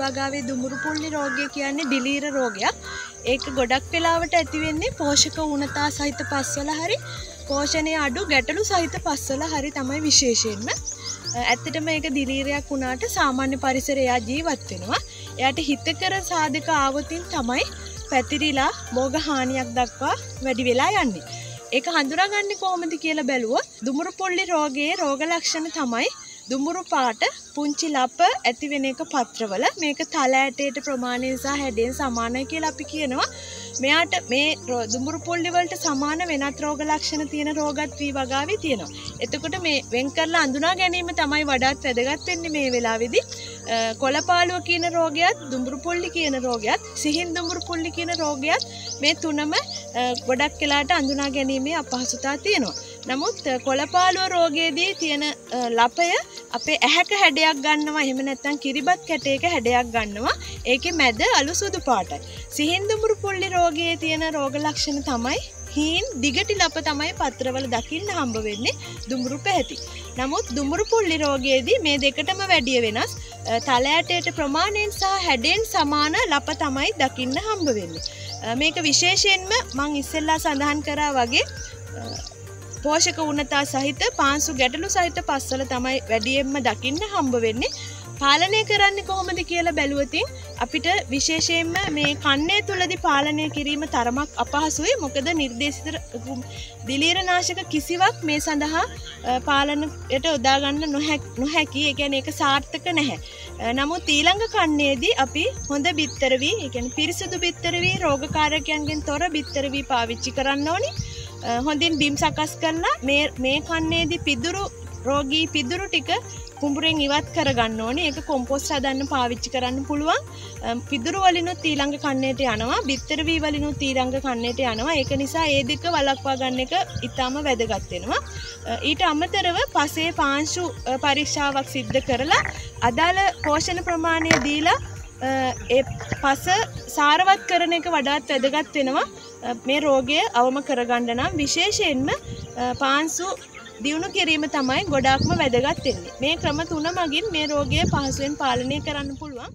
වීවාගාවේ දුමුරු පුල්ලි රෝගය කියන්නේ ඩිලීර රෝගයක්. ඒක ගොඩක් වෙලාවට ඇතිවෙන්නේ පෝෂක වුණතා සහිත පස්වල හරි පෝෂණය අඩු ගැටලු සහිත පස්වල හරි තමයි විශේෂයෙන්ම. ඇත්තටම ඒක දිලීරයක් වුණාට සාමාන්‍ය පරිසරයා ජීවත් වෙනවා. එයාට හිතකර සාධක ආවතින් තමයි පැතිරිලා බෝග හානියක් දක්වා වැඩි වෙලා යන්නේ. ඒක හඳුනාගන්නේ කොහොමද කියලා බැලුවොත් දුමුරු පොල්ලි රෝගයේ රෝග ලක්ෂණ තමයි දුමුරු පාට පුංචි ලප ඇතිවෙන එක පත්‍රවල මේක තල ඇටයට ප්‍රමාණය නිසා හැඩෙන් සමානයි කියලා අපි කියනවා මෙයාට මේ දුමුරු පොල්ලි වලට සමාන වෙනත් රෝග ලක්ෂණ තියෙන රෝගත් වී වගාවේ තියෙනවා. එතකොට මේ වෙන් කරලා අඳුනා ගැනීම තමයි වඩාත් වැදගත් වෙන්නේ මේ වෙලාවේදී. කොළපාලුව කියන රෝගයත් දුඹුරු පොල්ලි කියන රෝගයත් සිහින් දුඹුරු පොල්ලි කියන රෝගයත් මේ තුනම ගොඩක් වෙලාට අඳුනා ගැනීමේ අපහසුතා තියෙනවා. නමුත් කොළපාලුව රෝගයේදී තියෙන ලපය අපේ ඇහැක හැඩයක් ගන්නවා එහෙම නැත්නම් කිරිබත් කැටයක හැඩයක් ගන්නවා ඒකේ මැද අලු සුදු පාටයි. සිහින් දුඹුරු පොල්ලි රෝගයේ තියෙන රෝග ලක්ෂණ තමයි හීන් දිගටි ලප තමයි පත්‍රවල දකින්න හම්බ වෙන්නේ දුඹුරු පැහැති. නමුත් දුඹුරු පුල්ලි රෝගයේදී මේ දෙකටම වැඩිය වෙනස් තලෑටයට ප්‍රමාණයෙන් සහ හැඩෙන් සමාන ලප තමයි දකින්න හම්බ වෙන්නේ. මේක විශේෂයෙන්ම මං ඉස්සෙල්ලා සඳහන් කරා වගේ පෝෂක උන්නතා සහිත පාන්සු ගැටලු සහිත පස්සල තමයි වැඩියෙන්ම දකින්න හම්බ වෙන්නේ. පාලනය කරන්න කොහොමද කියලා බැලුවතින් අපිට විශේෂයෙන්ම මේ කන්නේ තුළදි පාලනය කිරීම තරමක් අපහසුයි. මොකද නිර්දේශිත දිලීරනාශක කිසිවක් මේ සඳහා පාලනයට යොදාගන්න නොහැකි එකැන එක සාර්ථක නැහැ. නමුත් ඊළඟ කන්නේදී අපි හොඳ බිත්තරවී එකැන පිරිසිදු බිත්තරවී රෝගකාරකයන්ගෙන් තොර බිත්තරවී පාවිච්චි කරන්න ඕනි. හොඳින් බිම් සකස් කරලා මේ කන්නේදී පිදුරු රෝගී පිදුරු ටික කුඹුරෙන් ඉවත් කරගන්න ඕනේ. ඒක කොම්පොස් හදන්න පාවිච්චි කරන්න පුළුවන්. පිදුරු වලිනුත් ඊළඟ කන්නේට යනවා. බිත්තර වී වලිනුත් ඊළඟ කන්නේට යනවා. ඒක නිසා ඒ දෙක වළක්වා ගන්න එක ඉතාම වැදගත් වෙනවා. ඊට අමතරව පසේ පාංශු පරීක්ෂාවක් සිද්ධ කරලා අදාළ පෝෂණ ප්‍රමාණය දීලා ඒ පස සාරවත් කරන එක වඩාත් වැදගත් වෙනවා. මේ රෝගය අවම කරගන්න නම් විශේෂයෙන්ම පාන්සු දියුණු කිරීම තමයි ගොඩාක්ම වැදගත් වෙන්නේ. මේ ක්‍රම තුන මගින් මේ රෝගය පහසුවෙන් පාලනය කරන්න පුළුවන්.